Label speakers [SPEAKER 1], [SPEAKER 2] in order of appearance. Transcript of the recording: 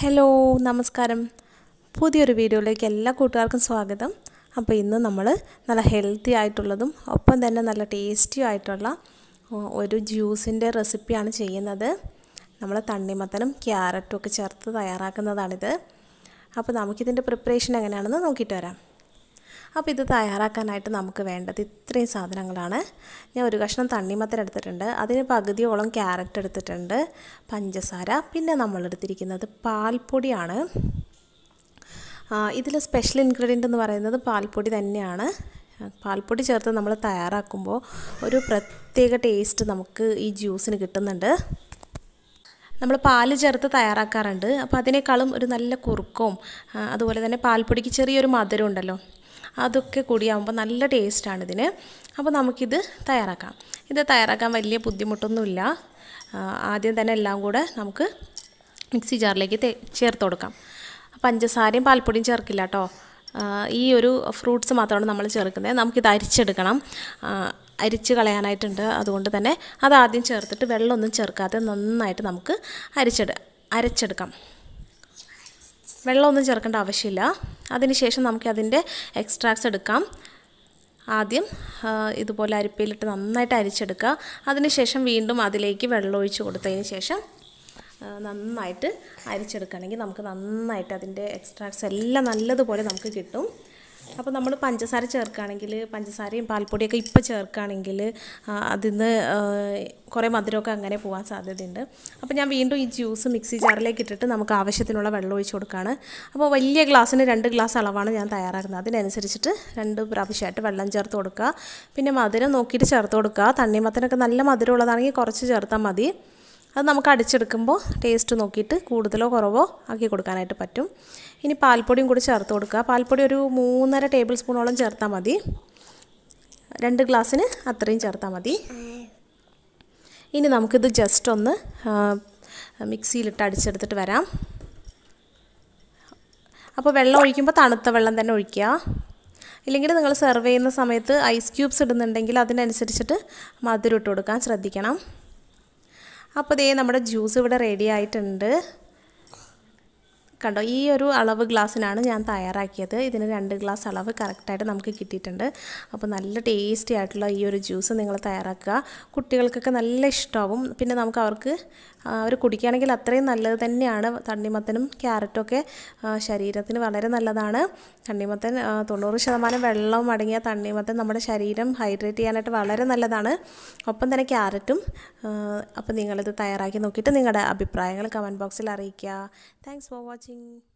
[SPEAKER 1] Hello നമസ്കാരം. പുതിയൊരു വീഡിയോയിലേക്ക് എല്ലാ കൂട്ടുകാർക്കും സ്വാഗതം. അപ്പോൾ ഇന്ന് നമ്മൾ നല്ല ഹെൽത്തി ആയിട്ടുള്ളതും ഒപ്പം തന്നെ നല്ല ടേസ്റ്റി ആയിട്ടുള്ള ഒരു ജ്യൂസിന്റെ റെസിപ്പിയാണ് ചെയ്യുന്നത്. നമ്മൾ തണ്ണിമത്തനും ക്യാരറ്റും ഒക്കെ ചേർത്ത് തയ്യാറാക്കുന്നതാണിത്. അപ്പോൾ നമുക്കിതിന്റെ പ്രിപ്പറേഷൻ എങ്ങനെയാണെന്ന് നോക്കിയിട്ട് വരാം. അപ്പോൾ ഇത് തയ്യാറാക്കാനായിട്ട് നമുക്ക് വേണ്ടത് ഇത്രയും സാധനങ്ങളാണ്. ഞാൻ ഒരു കഷ്ണം തണ്ണിമത്തൻ എടുത്തിട്ടുണ്ട്. അതിന് പകുതിയോളം ക്യാരറ്റ് എടുത്തിട്ടുണ്ട്. പഞ്ചസാര. പിന്നെ നമ്മൾ എടുത്തിരിക്കുന്നത് പാൽപ്പൊടിയാണ്. ഇതിൽ സ്പെഷ്യൽ ഇൻഗ്രീഡിയന്റ് എന്ന് പറയുന്നത് പാൽപ്പൊടി തന്നെയാണ്. പാൽപ്പൊടി ചേർത്ത് നമ്മൾ തയ്യാറാക്കുമ്പോൾ ഒരു പ്രത്യേക ടേസ്റ്റ് നമുക്ക് ഈ ജ്യൂസിന് കിട്ടുന്നുണ്ട്. നമ്മൾ പാൽ ചേർത്ത് തയ്യാറാക്കാറുണ്ട്. അപ്പോൾ അതിനേക്കാളും ഒരു നല്ല കുറുക്കവും അതുപോലെ തന്നെ പാൽപ്പൊടിക്ക് ചെറിയൊരു മധുരം ഉണ്ടല്ലോ. അതൊക്കെ കൂടിയാകുമ്പോൾ നല്ല ടേസ്റ്റാണ് ഇതിന് അപ്പോൾ നമുക്കിത് തയ്യാറാക്കാം. ഇത് തയ്യാറാക്കാൻ വലിയ ബുദ്ധിമുട്ടൊന്നുമില്ല. ആദ്യം തന്നെ എല്ലാം കൂടെ നമുക്ക് മിക്സി ജാറിലേക്ക് ചേർത്ത് കൊടുക്കാം. പഞ്ചസാരയും പാൽപ്പൊടിയും ചേർക്കില്ല കേട്ടോ ഈ ഒരു ഫ്രൂട്ട്സ് മാത്രമാണ് നമ്മൾ ചേർക്കുന്നത്. നമുക്കിത് അരിച്ചെടുക്കണം. അരിച്ച് കളയാനായിട്ടുണ്ട്. അതുകൊണ്ട് തന്നെ അത് ആദ്യം ചേർത്തിട്ട് വെള്ളമൊന്നും ചേർക്കാതെ നന്നായിട്ട് നമുക്ക് അരിച്ചെടു അരച്ചെടുക്കാം. വെള്ളമൊന്നും ചേർക്കേണ്ട ആവശ്യമില്ല. അതിനുശേഷം നമുക്ക് അതിന്റെ എക്സ്ട്രാക്ട്സ് എടുക്കാം. ആദ്യം ഇതുപോലെ അരിപ്പയിലിട്ട് നന്നായിട്ട് അരിച്ചെടുക്കുക. അതിനുശേഷം വീണ്ടും അതിലേക്ക് വെള്ളം ഒഴിച്ച് കൊടുത്തതിന് ശേഷം നന്നായിട്ട് അരിച്ചെടുക്കുകയാണെങ്കിൽ നമുക്ക് നന്നായിട്ട് അതിന്റെ എക്സ്ട്രാക്ട്സ് എല്ലാം നല്ലതുപോലെ നമുക്ക് കിട്ടും. അപ്പോൾ നമ്മൾ പഞ്ചസാര ചേർക്കുകയാണെങ്കിൽ പഞ്ചസാരയും പാൽപ്പൊടിയൊക്കെ ഇപ്പോൾ ചേർക്കുകയാണെങ്കിൽ അതിൽ നിന്ന് കുറേ മധുരമൊക്കെ അങ്ങനെ പോകാൻ സാധ്യതയുണ്ട്. അപ്പോൾ ഞാൻ വീണ്ടും ഈ ജ്യൂസ് മിക്സി ജാറിലേക്ക് ഇട്ടിട്ട് നമുക്ക് ആവശ്യത്തിനുള്ള വെള്ളം ഒഴിച്ച് കൊടുക്കുകയാണ് അപ്പോൾ വലിയ ഗ്ലാസ്സിന് രണ്ട് ഗ്ലാസ് അളവാണ് ഞാൻ തയ്യാറാക്കുന്നത്. അതിനനുസരിച്ചിട്ട് രണ്ട് പ്രാവശ്യമായിട്ട് വെള്ളം ചേർത്ത് കൊടുക്കുക. പിന്നെ മധുരം നോക്കിയിട്ട് ചേർത്ത് കൊടുക്കുക. തണ്ണിമത്തനൊക്കെ നല്ല മധുരമുള്ളതാണെങ്കിൽ കുറച്ച് ചേർത്താൽ മതി. അത് നമുക്ക് അടിച്ചെടുക്കുമ്പോൾ ടേസ്റ്റ് നോക്കിയിട്ട് കൂടുതലോ കുറവോ ആക്കി കൊടുക്കാനായിട്ട് പറ്റും. ഇനി പാൽപ്പൊടിയും കൂടി ചേർത്ത് കൊടുക്കുക. പാൽപ്പൊടി ഒരു മൂന്നര ടേബിൾ സ്പൂണോളം ചേർത്താൽ മതി. രണ്ട് ഗ്ലാസ്സിന് അത്രയും ചേർത്താൽ മതി. ഇനി നമുക്കിത് ജസ്റ്റ് ഒന്ന് മിക്സിയിലിട്ട് അടിച്ചെടുത്തിട്ട് വരാം. അപ്പോൾ വെള്ളം ഒഴിക്കുമ്പോൾ തണുത്ത വെള്ളം തന്നെ ഒഴിക്കുക. ഇല്ലെങ്കിൽ നിങ്ങൾ സെർവ് ചെയ്യുന്ന സമയത്ത് ഐസ് ക്യൂബ്സ് ഇടുന്നുണ്ടെങ്കിൽ അതിനനുസരിച്ചിട്ട് മധുരം ഇട്ട് കൊടുക്കാൻ ശ്രദ്ധിക്കണം. അപ്പോൾ ദേ നമ്മുടെ ജ്യൂസ് ഇവിടെ റെഡി ആയിട്ടുണ്ട്. കണ്ടോ ഈ ഒരു അളവ് ഗ്ലാസ്സിനാണ് ഞാൻ തയ്യാറാക്കിയത്. ഇതിന് രണ്ട് ഗ്ലാസ് അളവ് കറക്റ്റായിട്ട് നമുക്ക് കിട്ടിയിട്ടുണ്ട്. അപ്പോൾ നല്ല ടേസ്റ്റി ആയിട്ടുള്ള ഈ ഒരു ജ്യൂസ് നിങ്ങൾ തയ്യാറാക്കുക. കുട്ടികൾക്കൊക്കെ നല്ല ഇഷ്ടമാവും പിന്നെ നമുക്ക് അവർക്ക് അവർ കുടിക്കുകയാണെങ്കിൽ അത്രയും നല്ലത് തന്നെയാണ്. തണ്ണിമത്തനും ക്യാരറ്റും ഒക്കെ ശരീരത്തിന് വളരെ നല്ലതാണ്. തണ്ണിമത്തൻ തൊണ്ണൂറ് ശതമാനം വെള്ളം അടങ്ങിയ തണ്ണിമത്തൻ നമ്മുടെ ശരീരം ഹൈഡ്രേറ്റ് ചെയ്യാനായിട്ട് വളരെ നല്ലതാണ്. ഒപ്പം തന്നെ ക്യാരറ്റും അപ്പം നിങ്ങളിത് തയ്യാറാക്കി നോക്കിയിട്ട് നിങ്ങളുടെ അഭിപ്രായങ്ങൾ കമന്റ് ബോക്സിൽ അറിയിക്കുക. Thanks for watching watching